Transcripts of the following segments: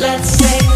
Let's say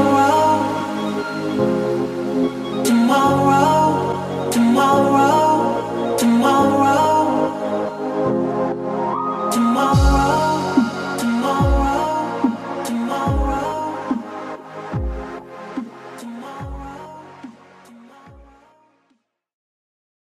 world